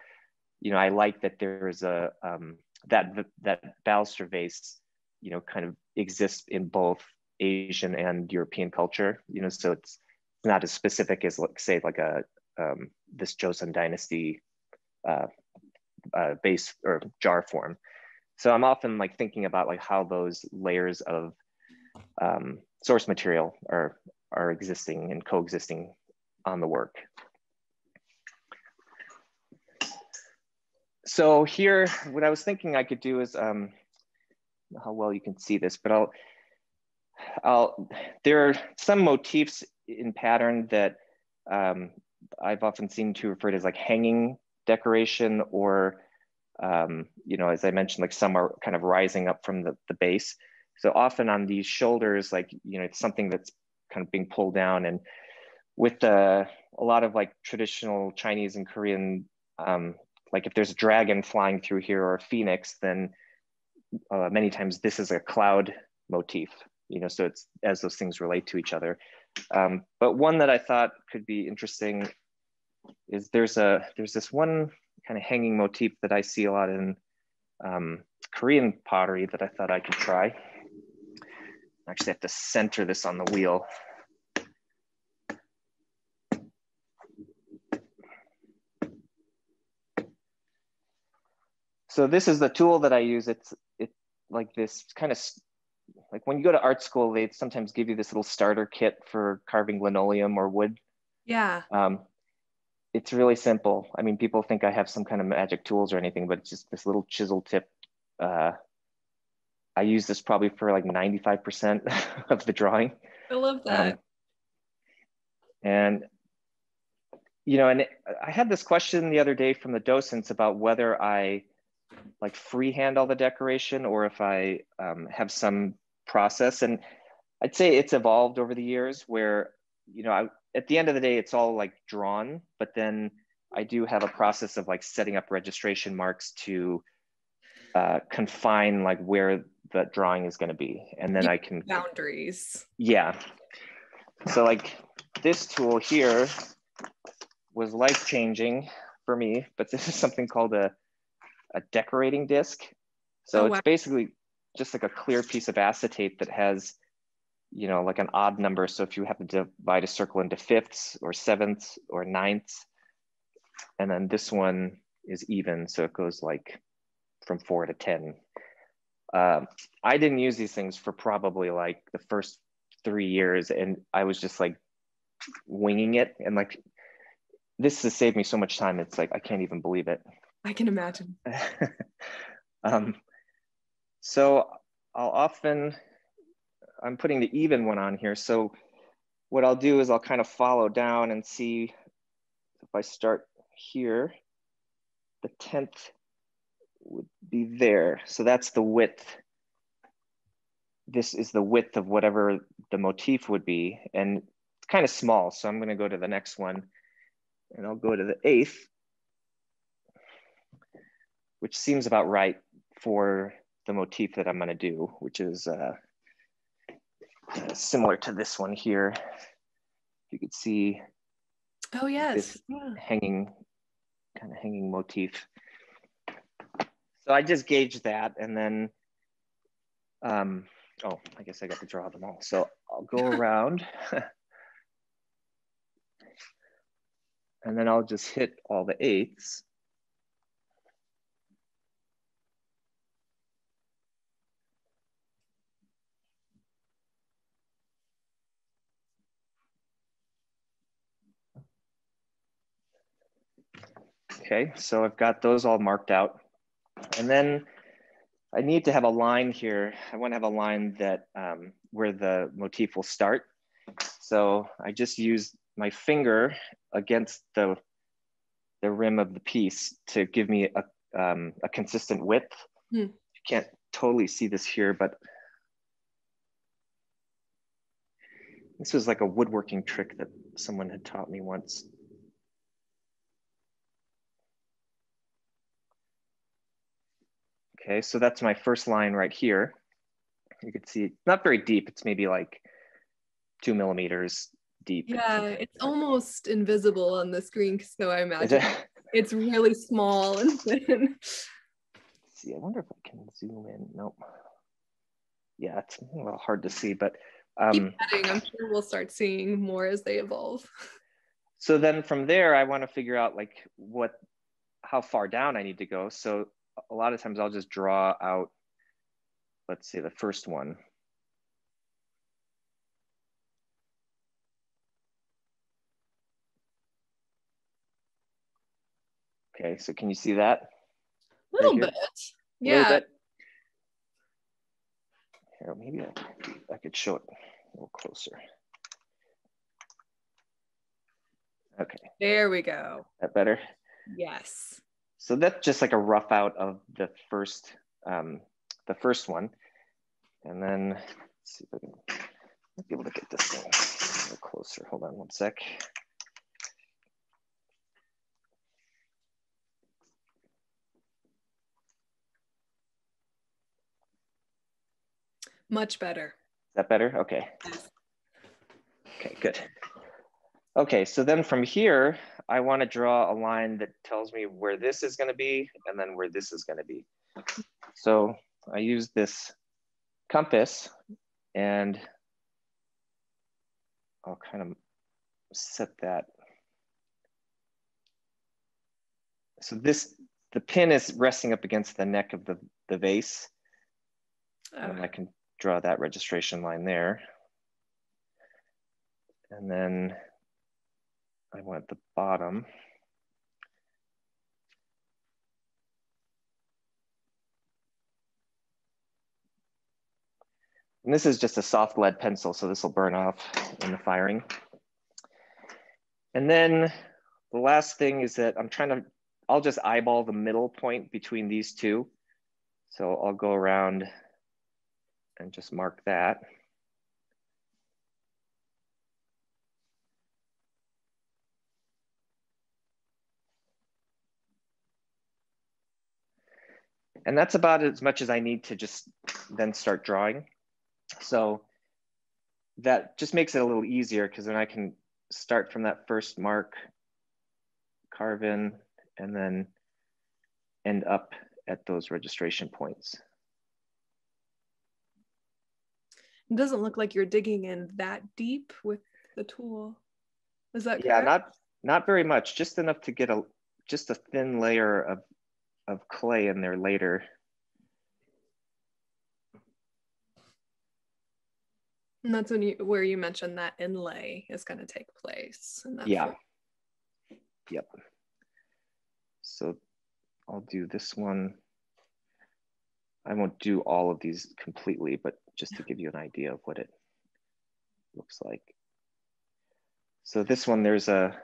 you know, I like that there's a um, that that baluster vase, you know, kind of exists in both Asian and European culture. You know, so it's not as specific as like say like a um, this Joseon dynasty uh, uh, base or jar form. So I'm often like thinking about like how those layers of um, source material are are existing and coexisting on the work. so here, what I was thinking I could do is, um, how well you can see this, but I'll, I'll, there are some motifs in pattern that um, I've often seen to refer to as like hanging decoration or, um, you know, as I mentioned, like some are kind of rising up from the, the base. So often on these shoulders, like, you know, it's something that's kind of being pulled down and with uh, a lot of like traditional Chinese and Korean um, like if there's a dragon flying through here or a phoenix, then uh, many times this is a cloud motif, you know, so it's as those things relate to each other. Um, but one that I thought could be interesting is there's a there's this one kind of hanging motif that I see a lot in um, Korean pottery that I thought I could try. I actually have to center this on the wheel. so this is the tool that I use. It's it's like this kind of like when you go to art school, they sometimes give you this little starter kit for carving linoleum or wood. Yeah. Um, it's really simple. I mean, people think I have some kind of magic tools or anything, but it's just this little chisel tip. Uh, I use this probably for like 95% of the drawing. I love that. Um, and, you know, and it, I had this question the other day from the docents about whether I like freehand all the decoration or if I um, have some process. And I'd say it's evolved over the years where, you know, I, at the end of the day, it's all like drawn, but then I do have a process of like setting up registration marks to uh, confine like where the drawing is going to be. And then I can boundaries. Yeah. So like this tool here was life changing for me, but this is something called a a decorating disc. So oh, it's basically just like a clear piece of acetate that has, you know, like an odd number. So if you have to divide a circle into fifths or sevenths or ninths, and then this one is even. So it goes like from four to 10. Uh, I didn't use these things for probably like the first three years. And I was just like winging it. And like, this has saved me so much time. It's like, I can't even believe it. I can imagine. um, so I'll often, I'm putting the even one on here. So what I'll do is I'll kind of follow down and see if I start here, the 10th would be there. So that's the width. This is the width of whatever the motif would be. And it's kind of small. So I'm gonna go to the next one and I'll go to the eighth which seems about right for the motif that I'm going to do, which is uh, similar to this one here. You could see. Oh yes, this yeah. hanging, kind of hanging motif. So I just gauged that, and then, um, oh, I guess I got to draw them all. So I'll go around. and then I'll just hit all the eighths. Okay, so I've got those all marked out. And then I need to have a line here. I want to have a line that um, where the motif will start. So I just use my finger against the, the rim of the piece to give me a, um, a consistent width. Hmm. You can't totally see this here, but this was like a woodworking trick that someone had taught me once. Okay, so that's my first line right here. You can see it's not very deep. It's maybe like two millimeters deep. Yeah, it's almost invisible on the screen. So I imagine it's really small and thin. see, I wonder if I can zoom in. Nope. Yeah, it's a little hard to see, but um. I'm sure we'll start seeing more as they evolve. So then from there, I want to figure out like what, how far down I need to go. So a lot of times I'll just draw out, let's say the first one. Okay, so can you see that? A little right bit. Yeah. Little bit. Here, maybe I, I could show it a little closer. Okay. There we go. That better? Yes. So that's just like a rough out of the first, um, the first one. And then let's see if I can be able to get this thing a little closer. Hold on one sec. Much better. Is that better? Okay. Okay, good. Okay, so then from here, I want to draw a line that tells me where this is going to be and then where this is going to be. So I use this compass and I'll kind of set that. So this, the pin is resting up against the neck of the, the vase. And I can draw that registration line there. And then I want the bottom. And this is just a soft lead pencil, so this will burn off in the firing. And then the last thing is that I'm trying to, I'll just eyeball the middle point between these two. So I'll go around and just mark that. And that's about as much as I need to just then start drawing. So that just makes it a little easier because then I can start from that first mark, carve in, and then end up at those registration points. It doesn't look like you're digging in that deep with the tool. Is that correct? Yeah, not not very much, just enough to get a just a thin layer of of clay in there later. And that's when you where you mentioned that inlay is going to take place. yeah. Yep. So I'll do this one. I won't do all of these completely, but just to give you an idea of what it looks like. So this one, there's a,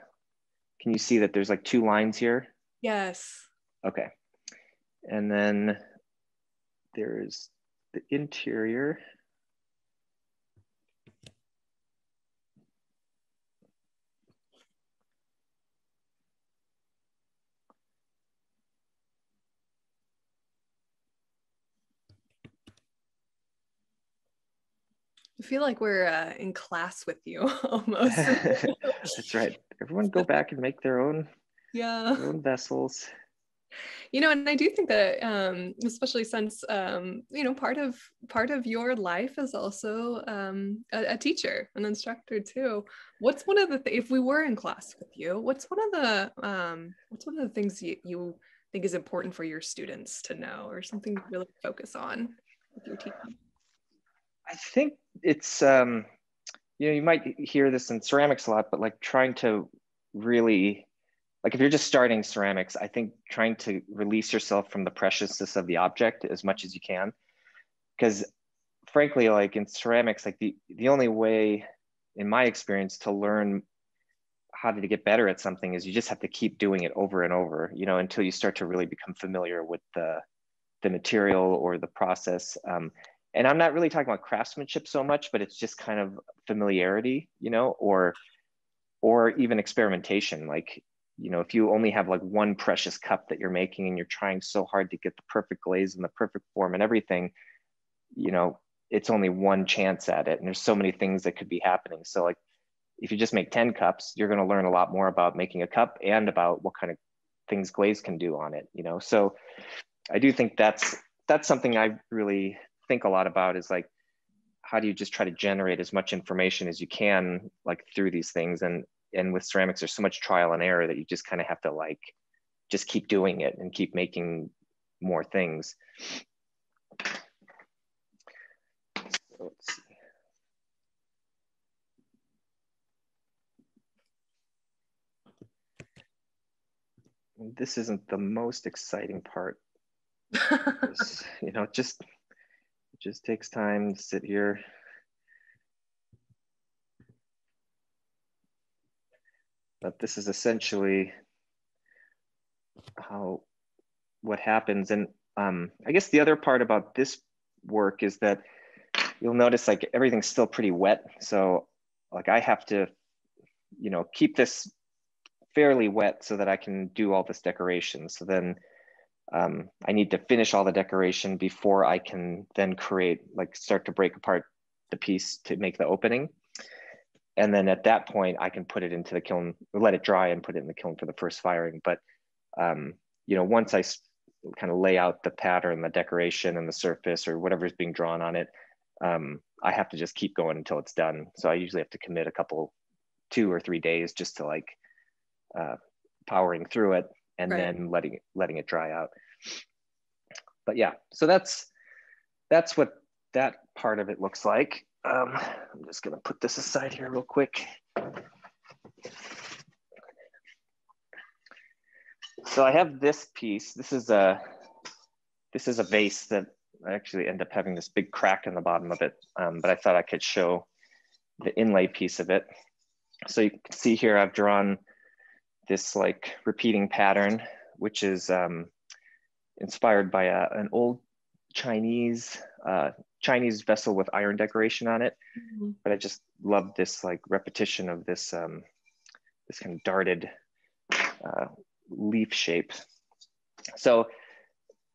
can you see that there's like two lines here? Yes. Okay. And then there's the interior. I feel like we're uh, in class with you almost. That's right. Everyone go back and make their own yeah their own vessels you know and i do think that um, especially since um, you know part of part of your life is also um, a, a, teacher an instructor too. What's one of the th- if we were in class with you what's one of the um, what's one of the things you, you think is important for your students to know or something to really focus on with your teaching i think it's um you know you might hear this in ceramics a lot but like trying to really like if you're just starting ceramics, I think trying to release yourself from the preciousness of the object as much as you can. Because frankly, like in ceramics, like the, the only way in my experience to learn how to get better at something is you just have to keep doing it over and over, you know, until you start to really become familiar with the, the material or the process. Um, and I'm not really talking about craftsmanship so much, but it's just kind of familiarity, you know, or or even experimentation. Like, you know, if you only have like one precious cup that you're making and you're trying so hard to get the perfect glaze and the perfect form and everything, you know, it's only one chance at it. And there's so many things that could be happening. So like if you just make 10 cups, you're going to learn a lot more about making a cup and about what kind of things glaze can do on it, you know? So I do think that's, that's something I really think a lot about is like, how do you just try to generate as much information as you can, like through these things? And, and with ceramics, there's so much trial and error that you just kind of have to like, just keep doing it and keep making more things. So let's see. This isn't the most exciting part. you know, just it just takes time to sit here. But this is essentially how what happens. And um, I guess the other part about this work is that you'll notice like everything's still pretty wet. So like I have to, you know, keep this fairly wet so that I can do all this decoration. So then um, I need to finish all the decoration before I can then create, like start to break apart the piece to make the opening. And then at that point, I can put it into the kiln, let it dry and put it in the kiln for the first firing. But, um, you know, once I kind of lay out the pattern, the decoration and the surface or whatever is being drawn on it, um, I have to just keep going until it's done. So I usually have to commit a couple, two or three days just to like uh, powering through it and right. then letting it, letting it dry out. But yeah, so that's that's what that part of it looks like. Um, I'm just gonna put this aside here real quick. So I have this piece. This is a this is a vase that I actually end up having this big crack in the bottom of it, um, but I thought I could show the inlay piece of it. So you can see here I've drawn this like repeating pattern, which is um, inspired by a, an old Chinese uh, Chinese vessel with iron decoration on it. Mm-hmm. But I just love this like repetition of this um, this kind of darted uh, leaf shape. So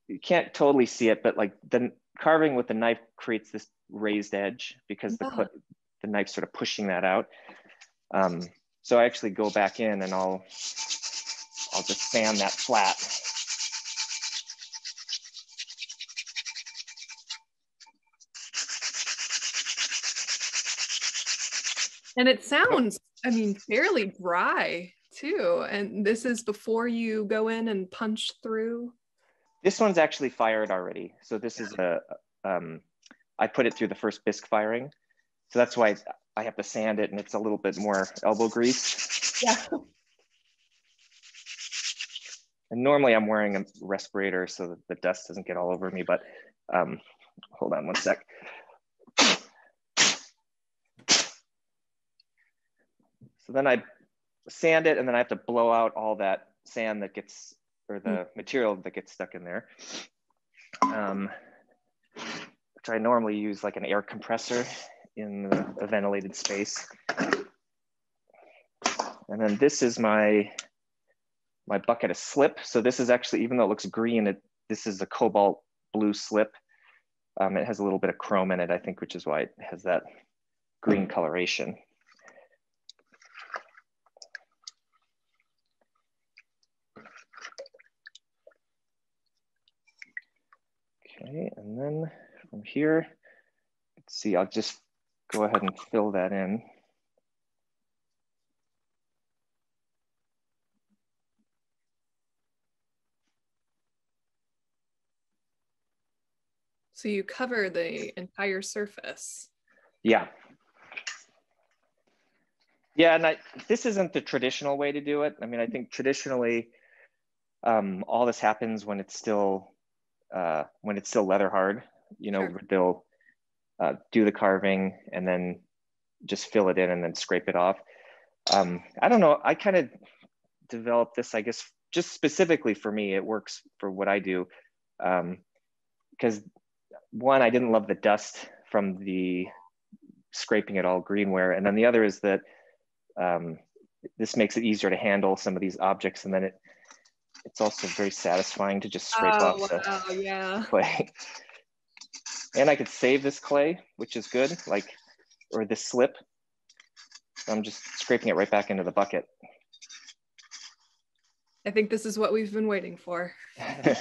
you can't totally see it, but like the carving with the knife creates this raised edge because yeah. the the knife sort of pushing that out. Um, so I actually go back in and I'll, I'll just sand that flat. And it sounds, I mean, fairly dry too. And this is before you go in and punch through. This one's actually fired already. So this is a, um, I put it through the first bisque firing. So that's why I have to sand it and it's a little bit more elbow grease. Yeah. And normally I'm wearing a respirator so that the dust doesn't get all over me, but um, hold on one sec. So then I sand it and then I have to blow out all that sand that gets, or the mm. material that gets stuck in there. Um, which I normally use like an air compressor in a ventilated space. And then this is my, my bucket of slip. So this is actually, even though it looks green, it, this is a cobalt blue slip. Um, it has a little bit of chrome in it, I think, which is why it has that green coloration. Okay, and then from here, let's see, I'll just go ahead and fill that in. So you cover the entire surface. Yeah. Yeah, and I, this isn't the traditional way to do it. I mean, I think traditionally, um, all this happens when it's still uh, when it's still leather hard. You know, sure. they'll uh, do the carving and then just fill it in and then scrape it off. Um, I don't know. I kind of developed this, I guess, just specifically for me. It works for what I do because um, one, I didn't love the dust from the scraping it all greenware, and then the other is that um, this makes it easier to handle some of these objects, and then it it's also very satisfying to just scrape oh, off wow, the yeah. clay. and I could save this clay, which is good, like, or this slip. I'm just scraping it right back into the bucket. I think this is what we've been waiting for. okay,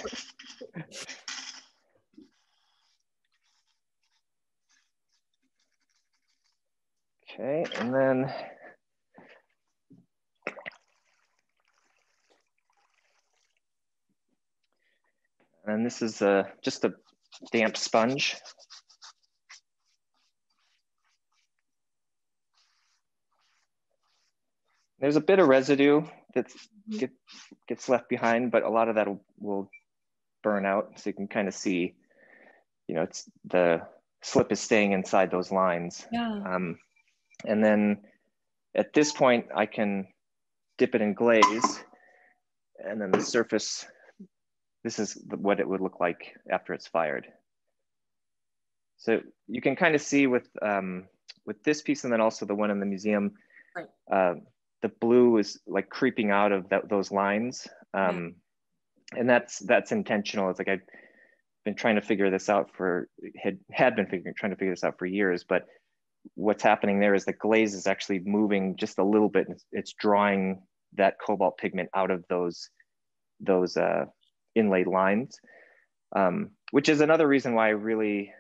and then and this is a, just a damp sponge. There's a bit of residue that get, gets left behind, but a lot of that will, will burn out. So you can kind of see, you know, it's the slip is staying inside those lines. Yeah. Um, and then at this point, I can dip it in glaze and then the surface, this is what it would look like after it's fired. So you can kind of see with, um, with this piece and then also the one in the museum, right. uh, the blue is like creeping out of that, those lines. Um, And that's, that's intentional. It's like I've been trying to figure this out for, had, had been figuring, trying to figure this out for years, but what's happening there is the glaze is actually moving just a little bit. It's, it's drawing that cobalt pigment out of those, those uh, inlaid lines, um, which is another reason why I really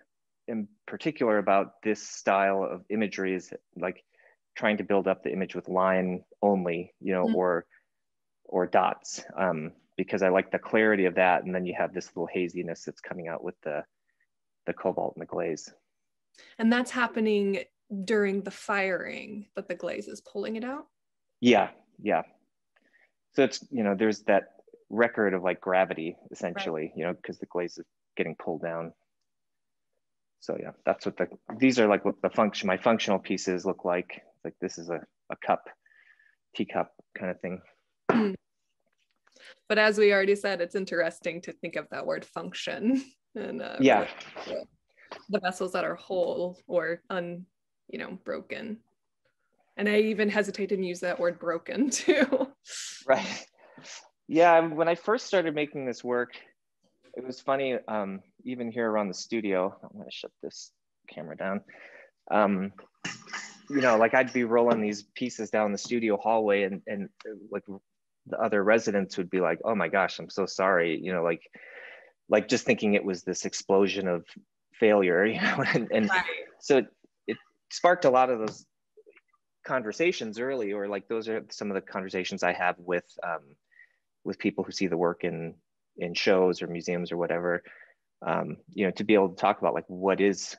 am particular about this style of imagery is like trying to build up the image with line only, you know, mm-hmm. or or dots, um, because I like the clarity of that, and then you have this little haziness that's coming out with the the cobalt and the glaze. And that's happening during the firing, but the glaze is pulling it out. Yeah, yeah. So it's you know there's that record of like gravity essentially, right. you know, because the glaze is getting pulled down. So yeah, that's what the these are like what the function my functional pieces look like like this is a, a cup, teacup kind of thing. But as we already said, it's interesting to think of that word function and uh, yeah, the vessels that are whole or un, you know, broken. And I even hesitate to use that word broken too. right. Yeah, when I first started making this work, it was funny. Um, even here around the studio, I'm going to shut this camera down. Um, you know, like I'd be rolling these pieces down the studio hallway and, and like the other residents would be like, oh my gosh, I'm so sorry. You know, like, like just thinking it was this explosion of failure, you know, and, and right. so it, it sparked a lot of those conversations early, or like those are some of the conversations I have with, um, with people who see the work in, in shows or museums or whatever, um, you know, to be able to talk about like, what is,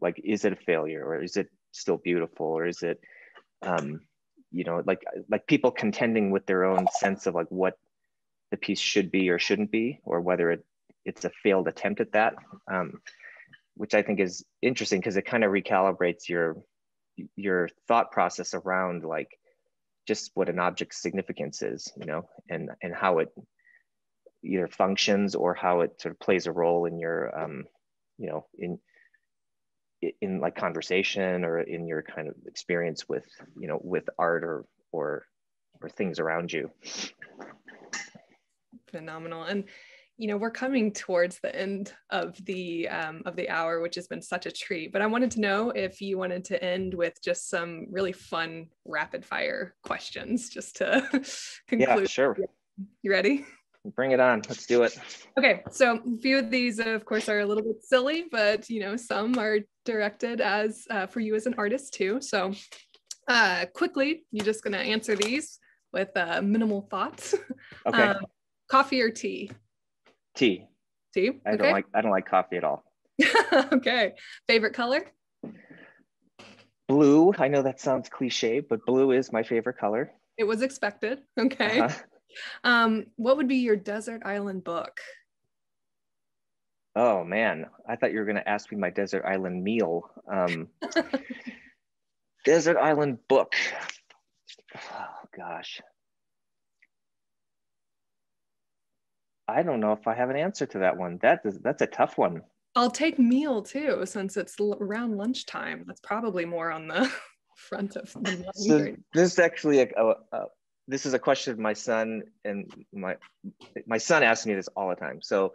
like, is it a failure or is it still beautiful or is it um, you know like like people contending with their own sense of like what the piece should be or shouldn't be or whether it it's a failed attempt at that um, which i think is interesting because it kind of recalibrates your your thought process around like just what an object's significance is you know and and how it either functions or how it sort of plays a role in your um, you know in in like conversation or in your kind of experience with you know with art or or or things around you. Phenomenal. And you know we're coming towards the end of the um, of the hour which has been such a treat but i wanted to know if you wanted to end with just some really fun rapid fire questions just to conclude. yeah sure. You ready? Bring it on. Let's do it. Okay so a few of these of course are a little bit silly but you know some are directed as uh, for you as an artist too. So uh, quickly you're just going to answer these with uh, minimal thoughts. Okay. Um, coffee or tea tea tea i okay. don't like i don't like coffee at all okay favorite color blue. I know that sounds cliche, but blue is my favorite color. It was expected. Okay. Uh-huh. Um, what would be your desert island book? Oh man, I thought you were going to ask me my desert island meal. Um, desert island book. Oh gosh. I don't know if I have an answer to that one. That is that's a tough one. I'll take meal too, since it's l- around lunchtime. That's probably more on the front of the so this is actually a, a, a, this is a question of my son and my my son asks me this all the time. So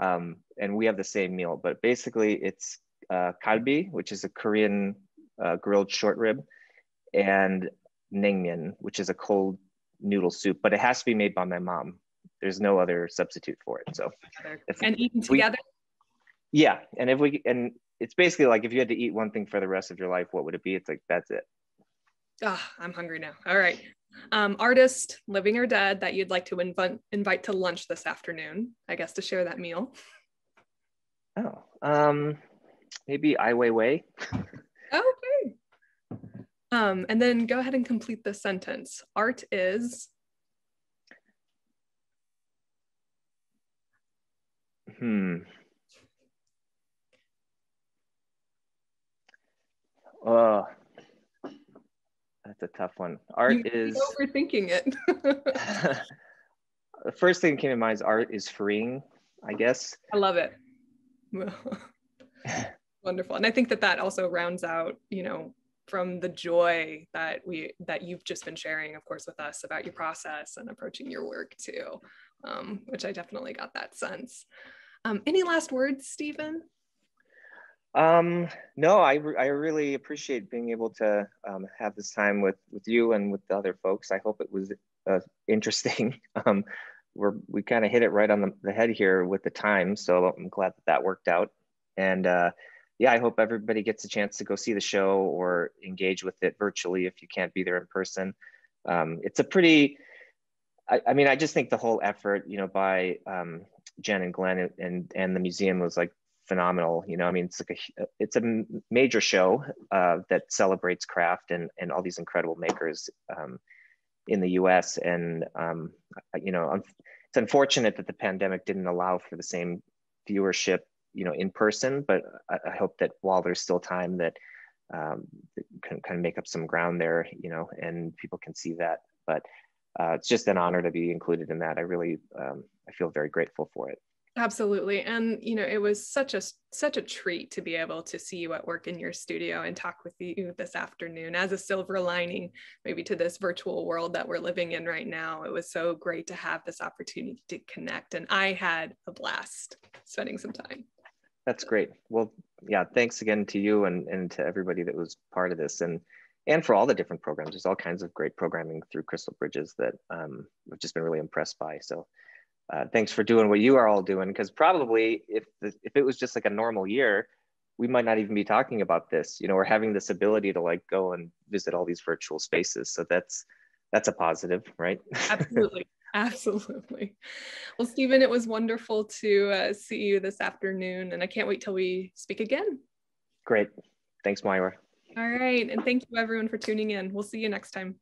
um, and we have the same meal, but basically it's uh, kalbi, which is a Korean uh, grilled short rib, and naengmyeon, which is a cold noodle soup, but it has to be made by my mom. There's no other substitute for it. So and eaten together. Yeah, and if we and it's basically like if you had to eat one thing for the rest of your life, what would it be? It's like that's it. Ah, oh, I'm hungry now. All right. Um, artist, living or dead, that you'd like to invite invite to lunch this afternoon. I guess to share that meal. Oh, um, maybe Ai Weiwei. okay. Um, and then go ahead and complete the sentence. Art is. Hmm. Oh, that's a tough one. Art you is overthinking it. the first thing that came to mind is art is freeing, I guess. I love it. Wonderful. And I think that that also rounds out, you know, from the joy that we that you've just been sharing, of course, with us about your process and approaching your work too, um, which I definitely got that sense. Um, any last words, Steven? Um, no, I, re I really appreciate being able to um, have this time with, with you and with the other folks. I hope it was uh, interesting. um, we're, we kind of hit it right on the, the, head here with the time. So I'm glad that that worked out. And uh, yeah, I hope everybody gets a chance to go see the show or engage with it virtually if you can't be there in person. Um, it's a pretty, I, I, mean, I just think the whole effort, you know, by um, Jen and Glenn and, and the museum was like phenomenal. You know, I mean, it's like a it's a major show uh, that celebrates craft and and all these incredible makers um, in the U.S. And um, you know, it's unfortunate that the pandemic didn't allow for the same viewership, you know, in person. But I, I hope that while there's still time, that um, can kind of make up some ground there, you know, and people can see that. But uh, it's just an honor to be included in that. I really, um, I feel very grateful for it. Absolutely. And you know, it was such a such a treat to be able to see you at work in your studio and talk with you this afternoon as a silver lining maybe to this virtual world that we're living in right now. It was so great to have this opportunity to connect and I had a blast spending some time. That's great. Well, yeah, thanks again to you and, and to everybody that was part of this and and for all the different programs. There's all kinds of great programming through Crystal Bridges that um, I've just been really impressed by. So uh, thanks for doing what you are all doing because probably if the, if it was just like a normal year we might not even be talking about this you know we're having this ability to like go and visit all these virtual spaces. So that's that's a positive right? Absolutely. Absolutely. Well Steven it was wonderful to uh, see you this afternoon and i can't wait till we speak again. Great. Thanks moira all right and thank you everyone for tuning in. We'll see you next time